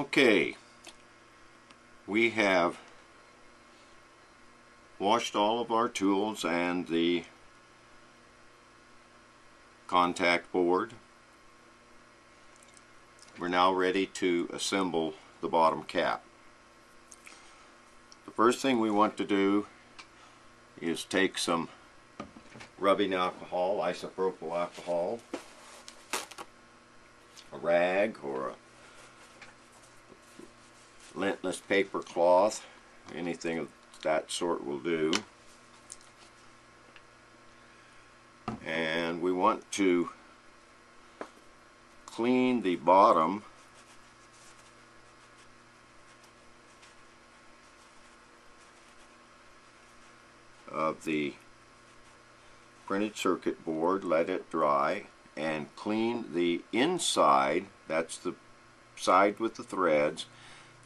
Okay, we have washed all of our tools and the contact board. We're now ready to assemble the bottom cap. The first thing we want to do is take some rubbing alcohol, isopropyl alcohol, a rag or a lintless paper cloth, anything of that sort will do. And we want to clean the bottom of the printed circuit board, let it dry, and clean the inside, that's the side with the threads,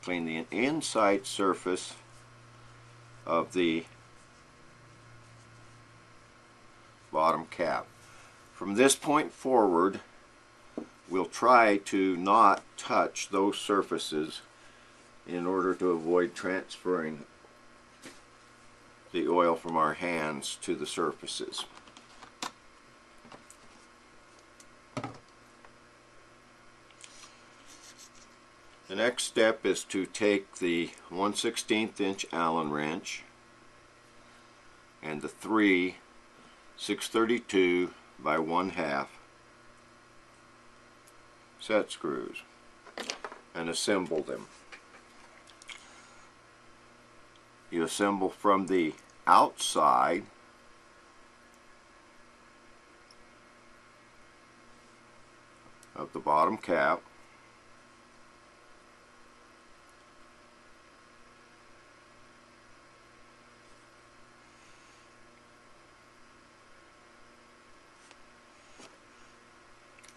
clean the inside surface of the bottom cap. From this point forward, we'll try to not touch those surfaces in order to avoid transferring the oil from our hands to the surfaces. The next step is to take the 1 16th inch Allen wrench and the three 632 by 1 half set screws and assemble them. You assemble from the outside of the bottom cap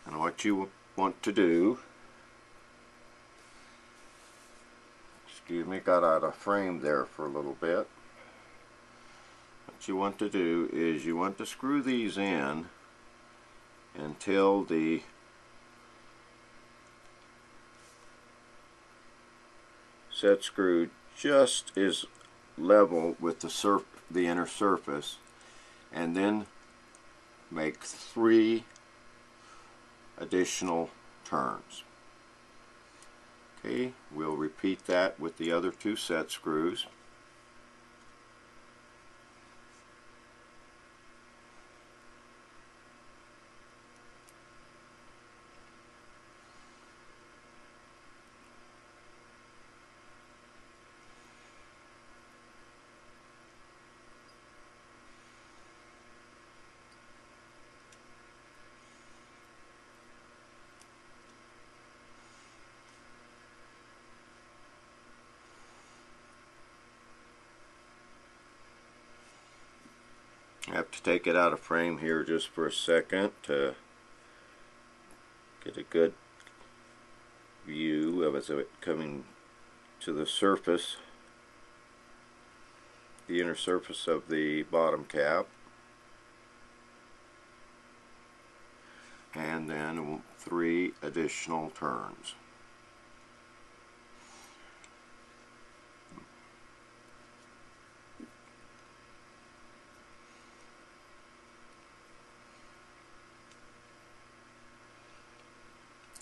and you want to do. Excuse me got out of frame there for a little bit. What you want to do is you want to screw these in until the set screw just is level with the surf the inner surface and then make three additional turns. Okay, we'll repeat that with the other two set screws. I have to take it out of frame here just for a second to get a good view of it coming to the surface, the inner surface of the bottom cap. And then three additional turns.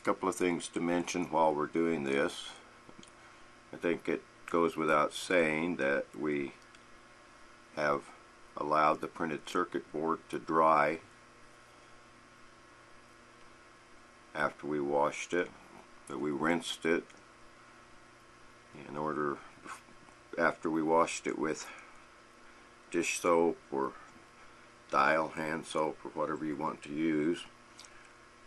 Couple of things to mention while we're doing this. I think it goes without saying that we have allowed the printed circuit board to dry after we washed it, that we rinsed it in order after we washed it with dish soap or dial hand soap or whatever you want to use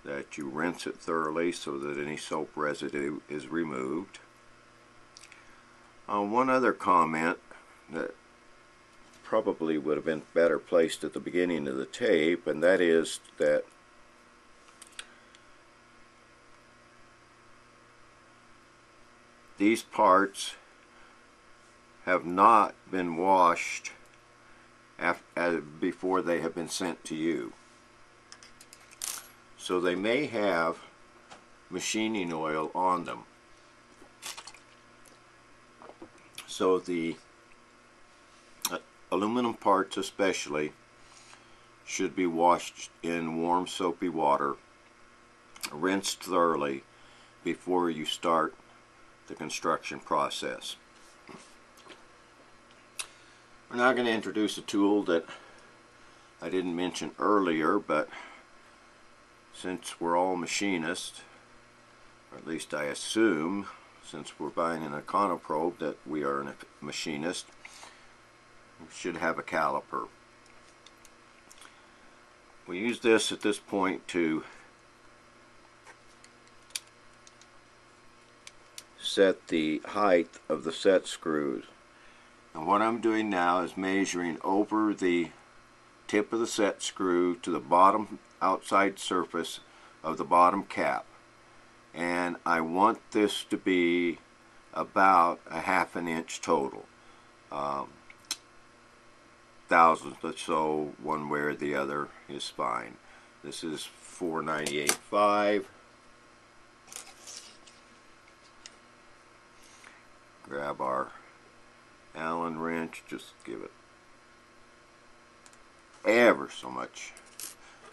that you rinse it thoroughly so that any soap residue is removed. Uh, one other comment that probably would have been better placed at the beginning of the tape and that is that these parts have not been washed before they have been sent to you. So they may have machining oil on them. So the uh, aluminum parts especially should be washed in warm soapy water, rinsed thoroughly before you start the construction process. We're now going to introduce a tool that I didn't mention earlier, but since we're all machinists, or at least I assume, since we're buying an Econo-Probe, that we are a machinist, we should have a caliper. We use this at this point to set the height of the set screws. And what I'm doing now is measuring over the tip of the set screw to the bottom outside surface of the bottom cap. And I want this to be about a half an inch total. Um, thousandth or so one way or the other is fine. This is 498.5 grab our Allen wrench just give it ever so much.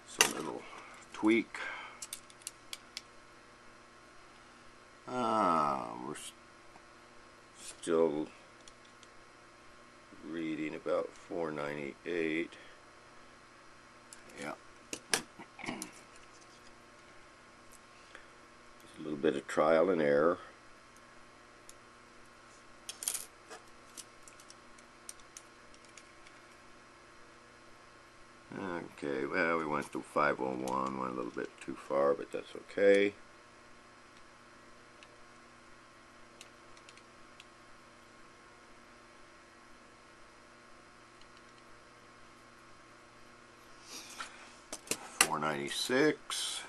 Some little tweak. Ah, we're st still reading about 498. Yeah. A little bit of trial and error. Okay, to 501, went a little bit too far, but that's okay. Four ninety six.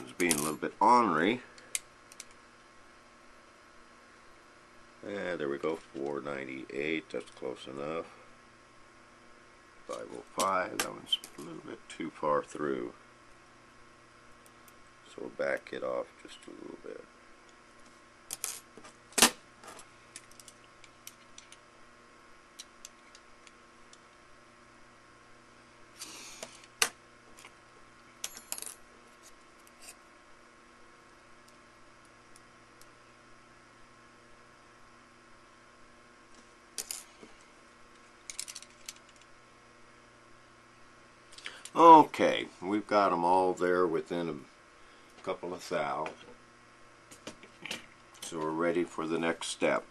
Was being a little bit ornery. Yeah, there we go, 498, that's close enough. 505, that one's a little bit too far through. So we'll back it off just a little bit. Okay, we've got them all there within a couple of thou. So we're ready for the next step.